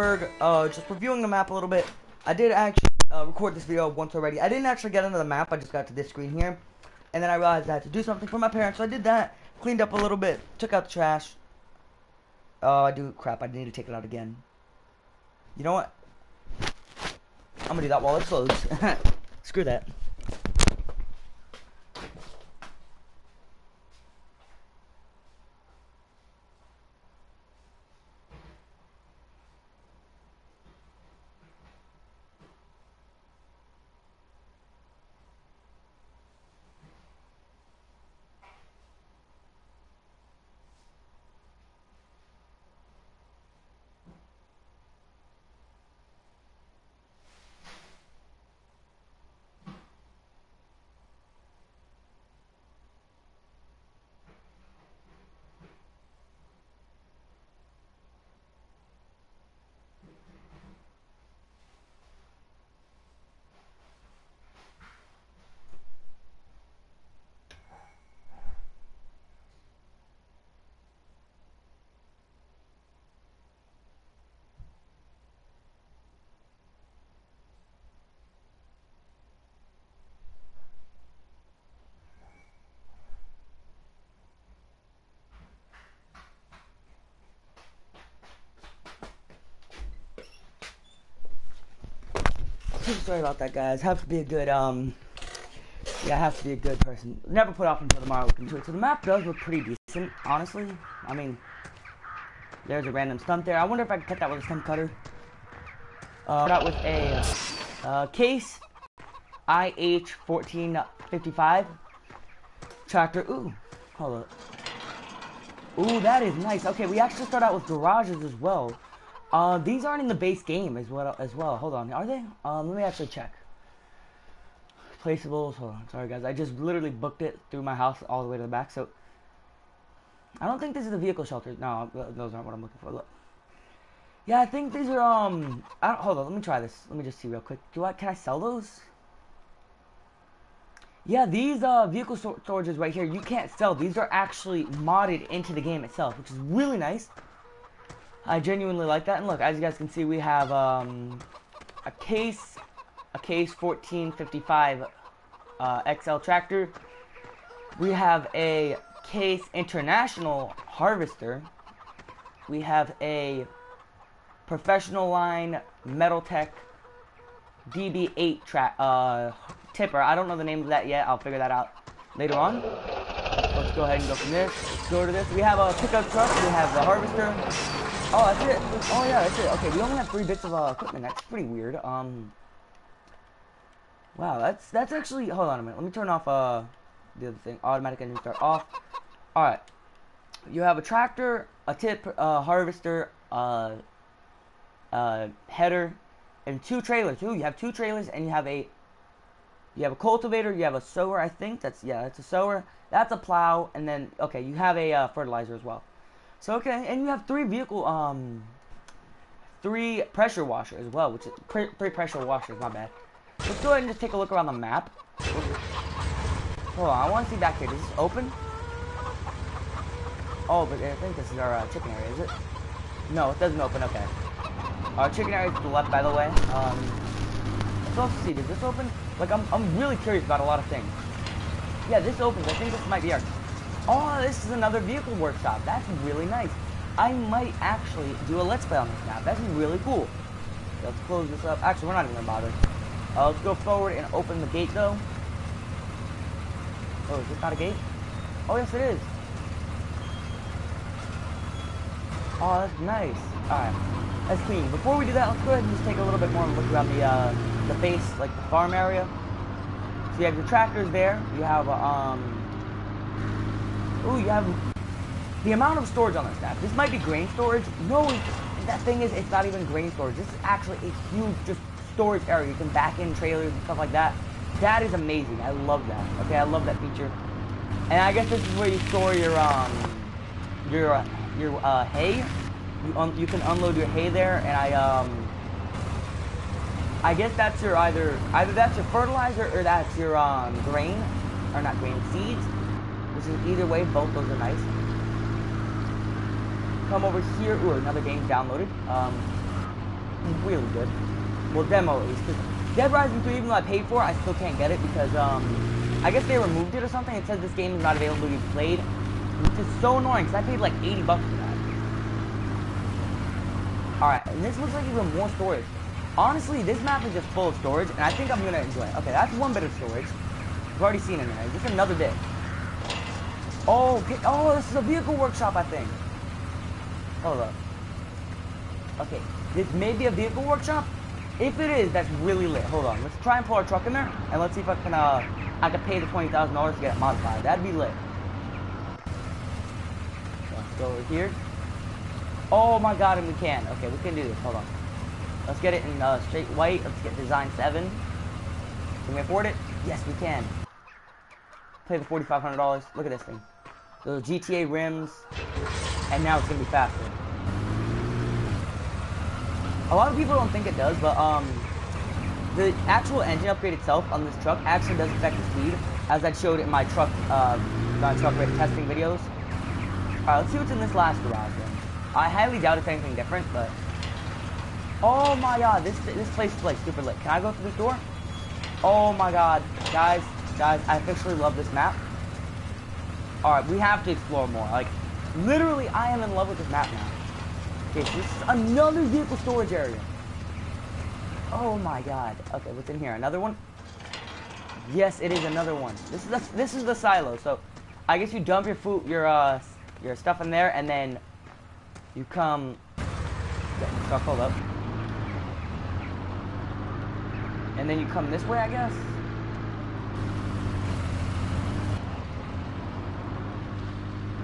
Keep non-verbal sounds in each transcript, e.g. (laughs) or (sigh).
Gatlinburg, uh, just reviewing the map a little bit. I did actually uh, record this video once already. I didn't actually get into the map, I just got to this screen here. And then I realized I had to do something for my parents, so I did that. Cleaned up a little bit, took out the trash. Oh, I do, crap, I need to take it out again. You know what? I'm gonna do that while it loads. (laughs) Screw that. Sorry about that, guys. Have to be a good, um, yeah, have to be a good person. Never put off until tomorrow looking to it. So the map does look pretty decent, honestly. I mean, there's a random stump there. I wonder if I can cut that with a stump cutter. Uh, that with a uh, case IH1455 tractor. Ooh, hold up. Ooh, that is nice. Okay, we actually start out with garages as well. Uh, these aren't in the base game as well. As well. Hold on, are they? Um, let me actually check. Placeables. Hold on. Sorry, guys. I just literally booked it through my house all the way to the back. So I don't think this is the vehicle shelter. No, those aren't what I'm looking for. Look. Yeah, I think these are. Um. I don't, hold on. Let me try this. Let me just see real quick. Do I? Can I sell those? Yeah, these uh, vehicle storages right here, you can't sell. These are actually modded into the game itself, which is really nice. I genuinely like that. And look, as you guys can see, we have um, a case, a case 1455 uh, XL tractor. We have a case international harvester. We have a professional line Metaltech DB8 track uh, tipper. I don't know the name of that yet. I'll figure that out later on. Let's go ahead and go from this. Go to this. We have a pickup truck. We have the harvester. Oh, that's it. Oh, yeah, that's it. Okay, we only have three bits of uh, equipment. That's pretty weird. Um. Wow, that's that's actually. Hold on a minute. Let me turn off uh the other thing. Automatic engine start off. All right. You have a tractor, a tip, uh, harvester, uh, uh, header, and two trailers. Ooh, you have two trailers, and you have a you have a cultivator. You have a sower. I think that's yeah, it's a sower. That's a plow, and then okay, you have a uh, fertilizer as well. So okay, and you have three vehicle, um, three pressure washers as well, which is pre three pressure washers. My bad. Let's go ahead and just take a look around the map. Hold on, I want to see back here. Does this open? Oh, but I think this is our uh, chicken area, is it? No, it doesn't open. Okay. Our chicken area is to the left, by the way. Um, let's also see. Does this open? Like, I'm I'm really curious about a lot of things. Yeah, this opens. I think this might be our Oh, this is another vehicle workshop. That's really nice. I might actually do a let's play on this map. That's really cool. Let's close this up. Actually, we're not even gonna bother. Uh, let's go forward and open the gate though. Oh, is this not a gate? Oh, yes it is. Oh, that's nice. Alright, that's clean. Before we do that, let's go ahead and just take a little bit more of a look around the, uh, the base, like the farm area. So you have your tractors there. You have, um, Ooh, you have the amount of storage on this map. This might be grain storage. No, that thing is, it's not even grain storage. This is actually a huge just storage area. You can back in trailers and stuff like that. That is amazing. I love that. Okay, I love that feature. And I guess this is where you store your um your uh, your uh, hay. You un you can unload your hay there, and I um I guess that's your either either that's your fertilizer or that's your um grain or not grain seeds either way, both those are nice. Come over here. Ooh, another game downloaded. Um, really good. Well, demo at least. 'cause Dead Rising 3, even though I paid for it, I still can't get it because, um, I guess they removed it or something. It says this game is not available to be played, which is so annoying because I paid like 80 bucks for that. Alright, and this looks like even more storage. Honestly, this map is just full of storage, and I think I'm gonna enjoy it. Okay, that's one bit of storage. I've already seen it there. Just another bit. Oh, okay. oh, this is a vehicle workshop, I think. Hold up. Okay, this may be a vehicle workshop. If it is, that's really lit. Hold on, let's try and pull our truck in there, and let's see if I can, uh, I can pay the twenty thousand dollars to get it modified. That'd be lit. Let's go over here. Oh my god, and we can. Okay, we can do this. Hold on. Let's get it in uh, straight white. Let's get design seven. Can we afford it? Yes, we can. Pay the forty-five hundred dollars. Look at this thing. The GTA rims, and now it's gonna be faster. A lot of people don't think it does, but um, the actual engine upgrade itself on this truck actually does affect the speed, as I showed in my truck, uh, my truck testing videos. Alright, let's see what's in this last garage then. I highly doubt it's anything different, but... Oh my god, this this place is like super lit. Can I go through this door? Oh my god. Guys, guys, I officially love this map. Alright, we have to explore more. Like, literally, I am in love with this map now. Okay, so this is another vehicle storage area. Oh my god. Okay, what's in here? Another one? Yes, it is another one. This is the, this is the silo. So, I guess you dump your food, your uh, your stuff in there, and then you come. Truck hold up. And then you come this way, I guess.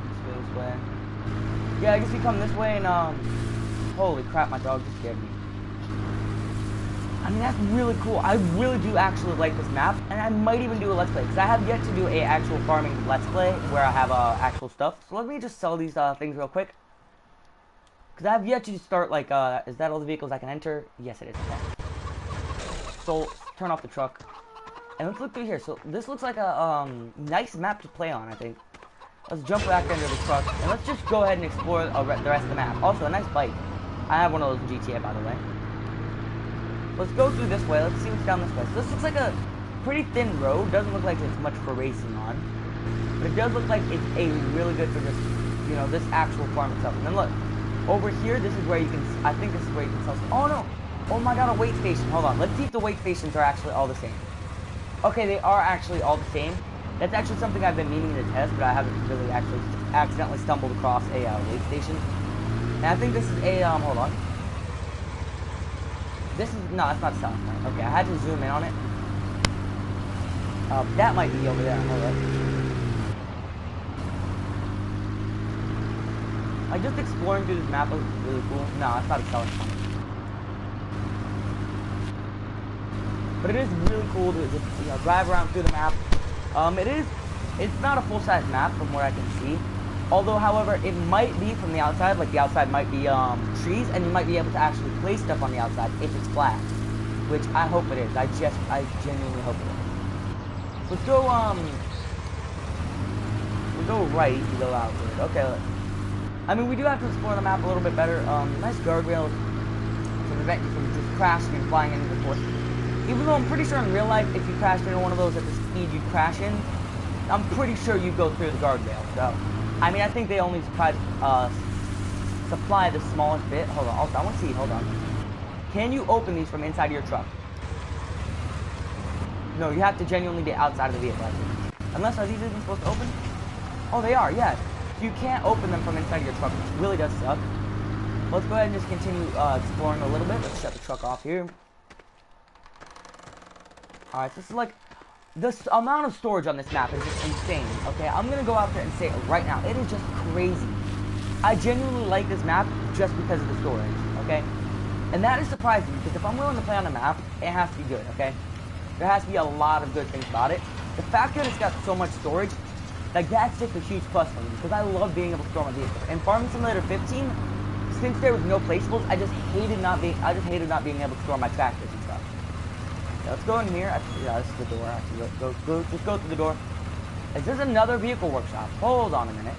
Let's go this way. Yeah, I guess you come this way and um. Holy crap, my dog just scared me. I mean, that's really cool. I really do actually like this map, and I might even do a Let's Play, because I have yet to do a actual farming Let's Play where I have uh, actual stuff. So let me just sell these uh, things real quick. Because I have yet to start, like, uh, is that all the vehicles I can enter? Yes, it is. So, turn off the truck. And let's look through here. So, this looks like a um, nice map to play on, I think. Let's jump back under the truck, and let's just go ahead and explore the rest of the map. Also, a nice bike. I have one of those in GTA, by the way. Let's go through this way. Let's see what's down this way. So this looks like a pretty thin road. Doesn't look like it's much for racing on. But it does look like it's a really good for this, you know, this actual farm itself. And then look, over here, this is where you can, I think this is where you can sell, oh no, oh my god, a weight station. Hold on, let's see if the weight stations are actually all the same. Okay, they are actually all the same. That's actually something I've been meaning to test, but I haven't really actually accidentally stumbled across a uh, station. And I think this is a, um, hold on. This is, no, that's not selling point. Okay, I had to zoom in on it. Uh, that might be over there. Hold on. Like, just exploring through this map is really cool. No, it's not a selling point. But it is really cool to just, you know, drive around through the map. Um, it is, it's not a full-size map from what I can see. Although, however, it might be from the outside, like the outside might be um, trees, and you might be able to actually place stuff on the outside if it's flat. Which I hope it is. I just, I genuinely hope it is. Let's go, um, we go right to go outward. Okay, look. I mean, we do have to explore the map a little bit better. Um, nice guardrails to prevent you from just crashing and flying into the forest. Even though I'm pretty sure in real life, if you crashed into one of those at the speed you'd crash in, I'm pretty sure you'd go through the guardrail, so... I mean, I think they only supply, uh, supply the smallest bit. Hold on, also, I want to see, hold on. Can you open these from inside your truck? No, you have to genuinely be outside of the vehicle, Unless, are these even supposed to open? Oh, they are, yes. You can't open them from inside of your truck, which really does suck. Let's go ahead and just continue uh, exploring a little bit. Let's shut the truck off here. Alright, so this is like the amount of storage on this map is just insane. Okay, I'm gonna go out there and say it right now. It is just crazy. I genuinely like this map just because of the storage. Okay, and that is surprising because if I'm willing to play on a map, it has to be good. Okay, there has to be a lot of good things about it. The fact that it's got so much storage, like that's just a huge plus for me because I love being able to store my vehicles. In Farming Simulator 15, since there was no placeables, I just hated not being I just hated not being able to store my tractors. Yeah, let's go in here. Actually, yeah, this is the door. Actually, let's go, go, just go through the door. Is this another vehicle workshop? Hold on a minute.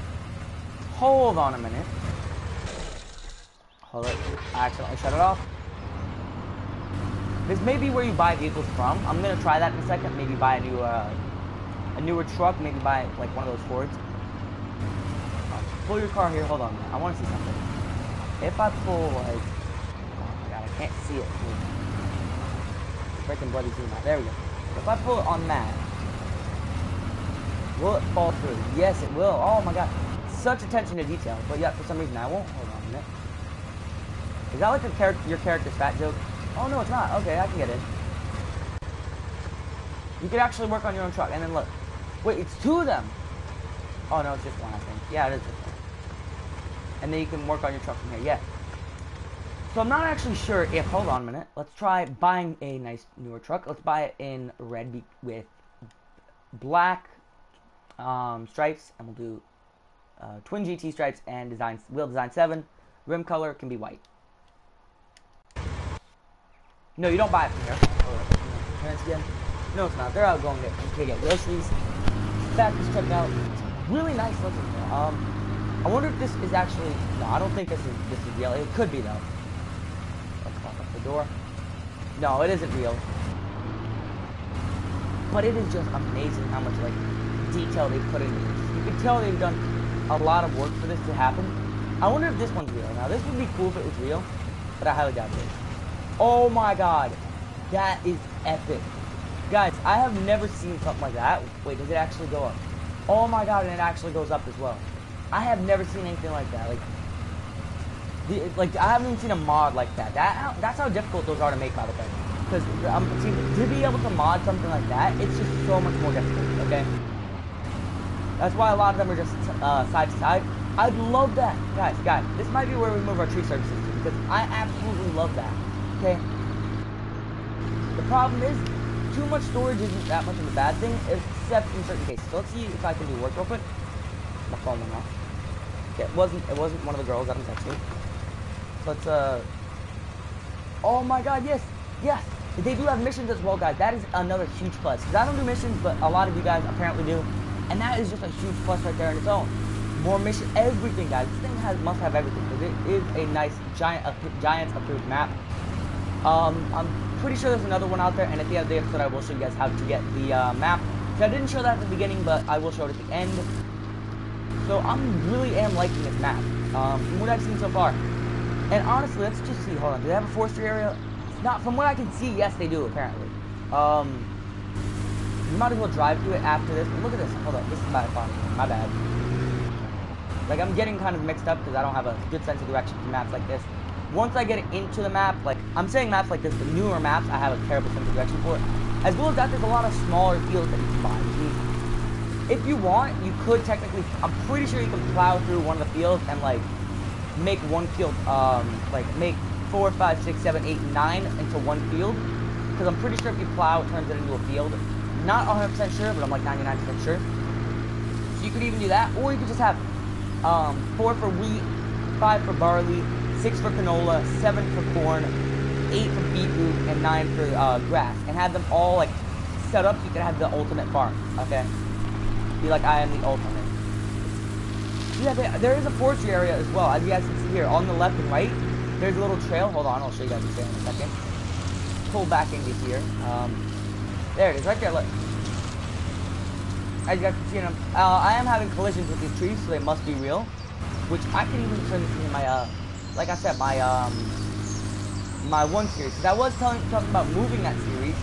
Hold on a minute. Hold it. I accidentally shut it off. This may be where you buy vehicles from. I'm gonna try that in a second. Maybe buy a new, uh, a newer truck. Maybe buy like one of those Fords. Pull your car here. Hold on. I want to see something. If I pull like, oh my god, I can't see it. Freaking bloody zoom out. There we go. If I pull it on that, will it fall through? Yes, it will. Oh my god, such attention to detail. But yet, for some reason, I won't. Hold on a minute. Is that like a char your character's fat joke? Oh no, it's not. Okay, I can get in. You could actually work on your own truck, and then look. Wait, it's two of them. Oh no, it's just one, I think. Yeah, it is. And then you can work on your truck from here. Yeah. So I'm not actually sure if. Hold on a minute. Let's try buying a nice newer truck. Let's buy it in red with black um, stripes, and we'll do uh, twin GT stripes and design wheel design seven. Rim color can be white. No, you don't buy it from here. Again. No, it's not. They're out going to, to get groceries. Back this truck out. It's really nice looking. Um, I wonder if this is actually. No, I don't think this is this is real. It could be though. Let's pop up the door. No, it isn't real. But it is just amazing how much like detail they put into this. You can tell they've done a lot of work for this to happen. I wonder if this one's real. Now this would be cool if it was real, but I highly doubt it. Oh my god. That is epic. Guys, I have never seen something like that. Wait, does it actually go up? Oh my god, and it actually goes up as well. I have never seen anything like that. Like, the, like I haven't even seen a mod like that. That that's how difficult those are to make, by the way. Because um, to be able to mod something like that, it's just so much more difficult. Okay. That's why a lot of them are just uh, side to side. I'd love that, guys. Guys, this might be where we move our tree services to because I absolutely love that. Okay. The problem is, too much storage isn't that much of a bad thing, except in certain cases. So let's see if I can do work real quick. My phone went off. Okay, it wasn't. It wasn't one of the girls that I'm texting. Let's. Uh. Oh my God! Yes, yes. They do have missions as well, guys. That is another huge plus. Because I don't do missions, but a lot of you guys apparently do. And that is just a huge plus right there on its own. More mission, everything, guys. This thing has must have everything because it is a nice giant, uh, giant approved map. Um, I'm pretty sure there's another one out there, and at the end of the episode, I will show you guys how to get the uh, map. So I didn't show that at the beginning, but I will show it at the end. So I'm really am liking this map um, from what I've seen so far. And honestly, let's just see. Hold on, do they have a forestry area? Not from what I can see. Yes, they do apparently. Um, you might as well drive to it after this. But look at this. Hold on, this is my farm. My bad. Like I'm getting kind of mixed up because I don't have a good sense of direction for maps like this. Once I get into the map, like I'm saying maps like this, the newer maps, I have a terrible sense of direction for. As well as that, there's a lot of smaller fields that you can buy. If you want, you could technically. I'm pretty sure you can plow through one of the fields and like make one field, um, like make four, five, six, seven, eight, nine into one field. Because I'm pretty sure if you plow, it turns it into a field. Not 100% sure, but I'm like 99% sure. So you could even do that, or you could just have um, four for wheat, five for barley, six for canola, seven for corn, eight for beetroot, and nine for uh, grass, and have them all like set up so you can have the ultimate farm. Okay, be like I am the ultimate. Yeah, there, there is a forestry area as well. As you guys can see here, on the left and right, there's a little trail. Hold on, I'll show you guys the trail in a second. Pull back into here. Um, there it is, right there. Look. As you guys can see, uh, I am having collisions with these trees, so they must be real. Which I can even turn this into my, uh, like I said, my um, my one series. Because I was telling talking about moving that series.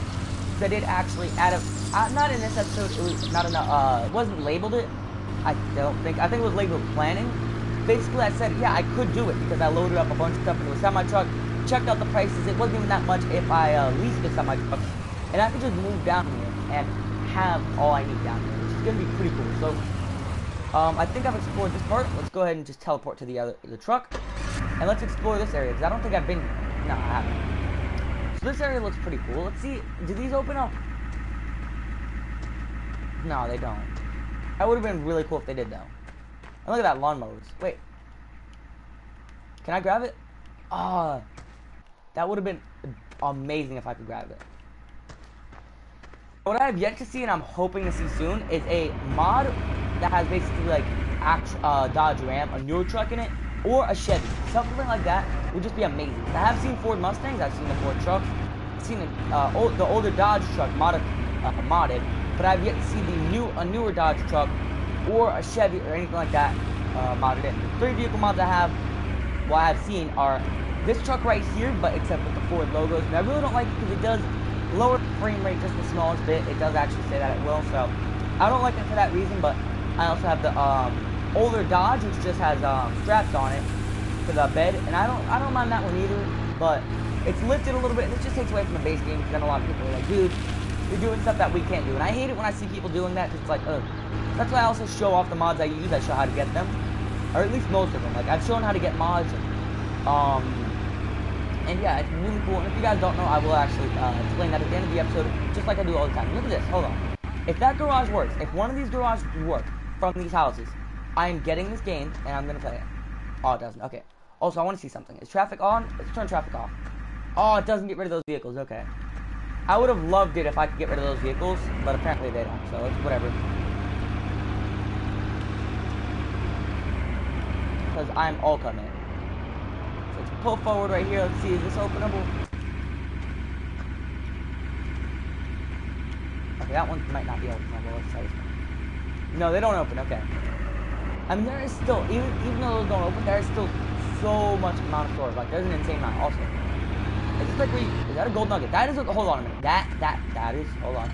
Because I did actually add a, uh, not in this episode. It was not enough. Uh, it wasn't labeled it. I don't think. I think it was labeled planning. Basically, I said, yeah, I could do it because I loaded up a bunch of stuff into a semi truck. Checked out the prices. It wasn't even that much if I uh, leased a semi truck, and I could just move down here and have all I need down here, which is gonna be pretty cool. So. Um, I think I've explored this part. Let's go ahead and just teleport to the other the truck, and let's explore this area because I don't think I've been. No, I haven't. So this area looks pretty cool. Let's see. Do these open up? No, they don't. That would have been really cool if they did though. And look at that lawnmowers. Wait. Can I grab it? Ah, oh, that would have been amazing if I could grab it. What I have yet to see and I'm hoping to see soon is a mod that has basically like uh, Dodge Ram, a newer truck in it, or a Chevy. Something like that would just be amazing. I have seen Ford Mustangs, I've seen the Ford trucks, seen a, uh, old, the older Dodge truck modded, uh, modded, but I've yet to see the new a newer Dodge truck or a Chevy or anything like that uh, modded in. The three vehicle mods I have, what I've seen are this truck right here, but except with the Ford logos. And I really don't like it because it does lower the frame rate just the smallest bit. It does actually say that it will, so I don't like it for that reason. But I also have the um, older Dodge, which just has um, straps on it for the bed, and I don't I don't mind that one either. But it's lifted a little bit, and it just takes away from the base game. Because then a lot of people are like, dude, you're doing stuff that we can't do, and I hate it when I see people doing that. Cause it's like, ugh. That's why I also show off the mods I use. I show how to get them, or at least most of them. Like I've shown how to get mods. Um, and yeah, it's really cool. And if you guys don't know, I will actually uh, explain that at the end of the episode, just like I do all the time. Look at this. Hold on. If that garage works, if one of these garages work from these houses, I am getting this game and I'm gonna play it. Oh, it doesn't. Okay. Also, I want to see something. Is traffic on? Let's turn traffic off. Oh, it doesn't get rid of those vehicles. Okay. I would have loved it if I could get rid of those vehicles, but apparently they don't. So it's whatever. Because I'm all coming. So let's pull forward right here. Let's see, is this openable? Okay, that one might not be openable. Let's try this one. No, they don't open. Okay. I mean, there is still, even even though those don't open, there is still so much amount of stores. Like, there's an insane amount. Also, like we? Is that a gold nugget? That is a. Hold on a minute. That that that is. Hold on.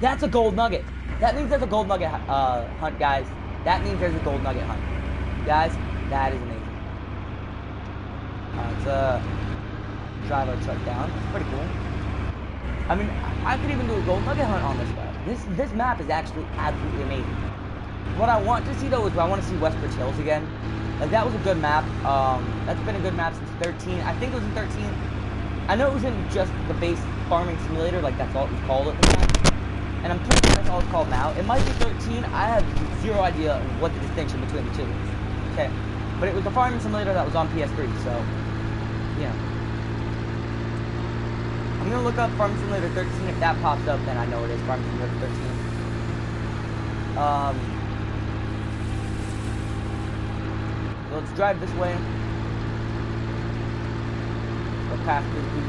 That's a gold nugget. That means there's a gold nugget uh, hunt, guys. That means there's a gold nugget hunt, guys. That is amazing. Uh, let's uh, drive our truck down. Pretty cool. I mean, I could even do a gold nugget hunt on this map. This this map is actually absolutely amazing. What I want to see though is I want to see Westbridge Hills again. Like that was a good map. Um, that's been a good map since 13. I think it was in 13. I know it was in just the base farming simulator, like that's all it was called at the time. And I'm pretty sure that's all it's called now. It might be 13. I have zero idea what the distinction between the two is. Okay. But it was a farming simulator that was on PS3, so yeah. I'm gonna look up Farming Simulator 13. If that pops up, then I know it is Farming Simulator 13. Um, let's drive this way. Go past this dude.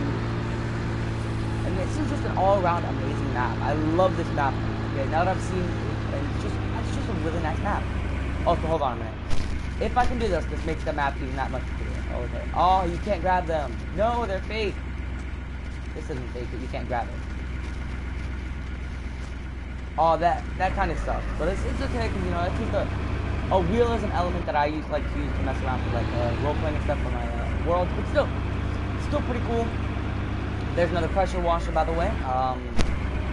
And this is just an all-around amazing map. I love this map. Okay, now that I've seen it, and it's just it's just a really nice map. Also, hold on a minute. If I can do this, this makes the map even that much cooler. Oh, okay. Oh, you can't grab them. No, they're fake. This isn't fake, but you can't grab it. Oh, that that kind of sucks. But it's, it's okay, because, you know, it's just a, a realism element that I use, like, to use to mess around with, like, uh, role-playing and stuff for my uh, world. But still, still pretty cool. There's another pressure washer, by the way. Um,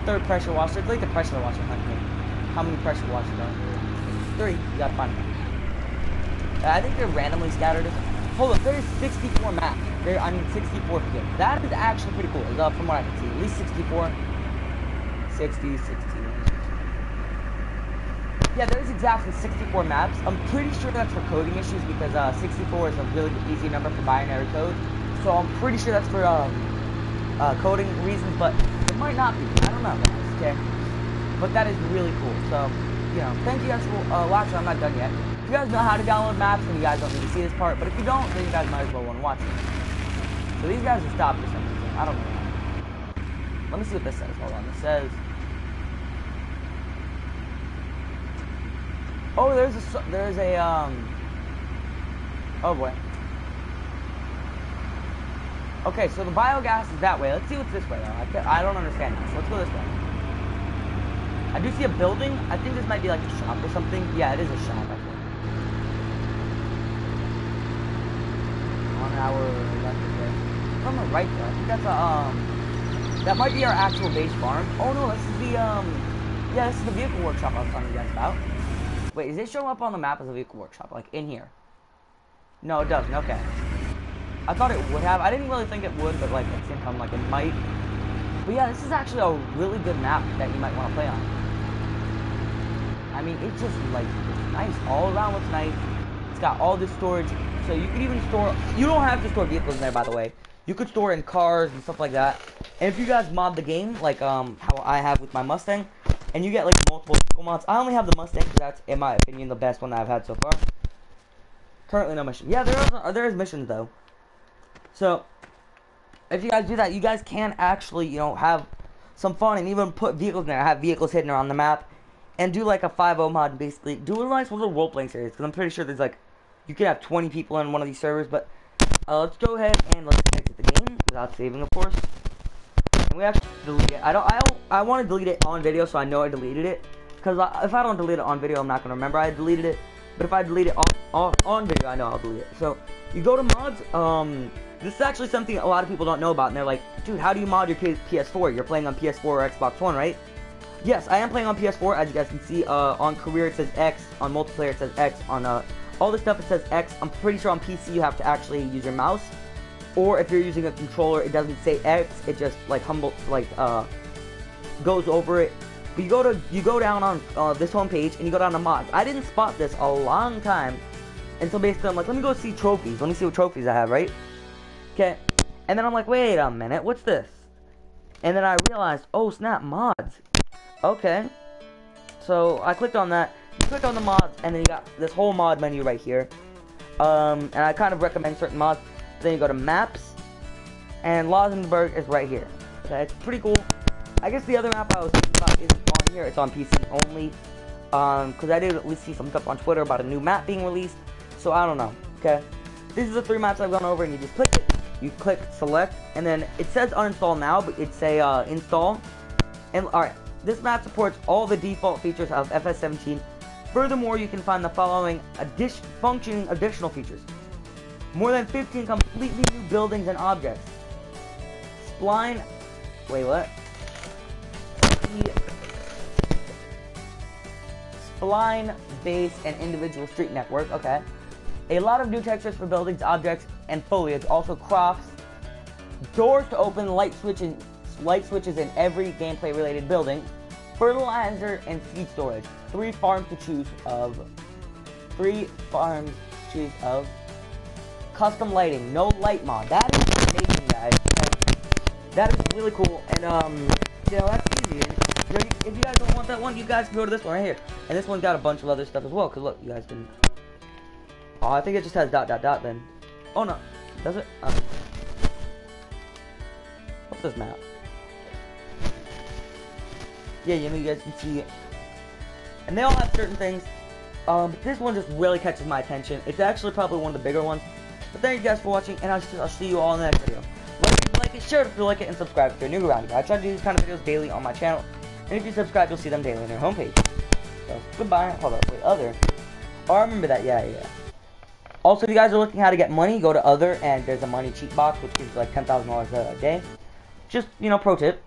third pressure washer. Like the pressure washer. How many pressure washers are there? Three. You gotta find them. Uh, I think they're randomly scattered. Hold on, there's 64 maps. There, I mean 64 fields. That is actually pretty cool. Uh, from what I can see, at least 64, 60, 16. Yeah, there's exactly 64 maps. I'm pretty sure that's for coding issues because uh, 64 is a really easy number for binary code. So I'm pretty sure that's for um, uh, coding reasons, but it might not be. I don't know, guys. Okay, but that is really cool. So, you know, thank you guys for uh, watching. I'm not done yet. If you guys know how to download maps, then you guys don't need to see this part. But if you don't, then you guys might as well want to watch it. So these guys are stopped for some reason. I don't know. Let me see what this says. Hold on. This says. Oh, there's a there's a um. Oh boy. Okay, so the biogas is that way. Let's see what's this way though. I, I don't understand this. Let's go this way. I do see a building. I think this might be like a shop or something. Yeah, it is a shop. I think. On our left there. On the right there. I think that's a um. That might be our actual base farm. Oh no, this is the um. Yeah, this is the vehicle workshop I was telling you guys about. Wait, is it showing up on the map as a vehicle workshop? Like in here? No, it doesn't. Okay. I thought it would have. I didn't really think it would, but like at the same time, like it might. But yeah, this is actually a really good map that you might want to play on. I mean, it's just like it's nice all around. Looks nice. It's got all this storage, so you could even store. You don't have to store vehicles in there, by the way. You could store in cars and stuff like that. And if you guys mod the game, like um how I have with my Mustang, and you get like multiple vehicle mods. I only have the Mustang because that's, in my opinion, the best one I've had so far. Currently no mission. Yeah, there is there is missions though. So if you guys do that, you guys can actually, you know, have some fun and even put vehicles in there. Have vehicles hidden around the map, and do like a 5.0 mod. And basically, do a nice little role playing series. Because I'm pretty sure there's like, you could have 20 people in one of these servers. But uh, let's go ahead and let's exit the game without saving, of course. And we actually delete it. I don't. I don't. I want to delete it on video, so I know I deleted it. Because if I don't delete it on video, I'm not gonna remember I deleted it. But if I delete it on, on, on video, I know I'll delete it. So you go to mods. Um, this is actually something a lot of people don't know about, and they're like, dude, how do you mod your PS4? You're playing on PS4 or Xbox One, right? Yes, I am playing on PS4. As you guys can see, uh, on career it says X, on multiplayer it says X, on uh, all this stuff it says X. I'm pretty sure on PC you have to actually use your mouse, or if you're using a controller, it doesn't say X. It just like humble, like uh, goes over it. But you go to you go down on uh, this homepage and you go down to mods. I didn't spot this a long time, and so basically I'm like, let me go see trophies. Let me see what trophies I have, right? Okay. And then I'm like, wait a minute, what's this? And then I realized, oh snap, mods. Okay. So I clicked on that. You click on the mods, and then you got this whole mod menu right here. Um, and I kind of recommend certain mods. Then you go to maps, and Lossberg is right here. Okay, it's pretty cool. I guess the other map I was thinking about isn't on here. It's on PC only. Um, because I did at least see some stuff on Twitter about a new map being released. So I don't know. Okay. These are the three maps I've gone over, and you just click it you click select, and then it says uninstall now, but it's a uh, install. And alright, this map supports all the default features of FS17. Furthermore, you can find the following functioning additional features. More than 15 completely new buildings and objects. Spline, wait, what? Spline, base, and individual street network, okay. A lot of new textures for buildings, objects, and foliage. Also crops, doors to open, light switches, light switches in every gameplay related building, fertilizer and seed storage. Three farms to choose of. Three farms to choose of. Custom lighting, no light mod. That is amazing, guys. That is really cool, and um, know that's easy. If you guys don't want that one, you guys can go to this one right here. And this one's got a bunch of other stuff as well. Cause look, you guys can Oh, I think it just has dot dot dot then. Oh no, does it? Oh. What's this map? Yeah, you know you guys can see it. And they all have certain things. Um, but this one just really catches my attention. It's actually probably one of the bigger ones. But thank you guys for watching, and I'll, I'll see you all in the next video. Like, like it, share it if you like it, and subscribe if you're new around here. I try to do these kind of videos daily on my channel. And if you subscribe, you'll see them daily on your homepage. So, goodbye. Hold up, wait, other. Oh, I remember that, yeah, yeah. Also, if you guys are looking how to get money, go to other, and there's a money cheat box, which gives like $10,000 a day. Just, you know, pro tip.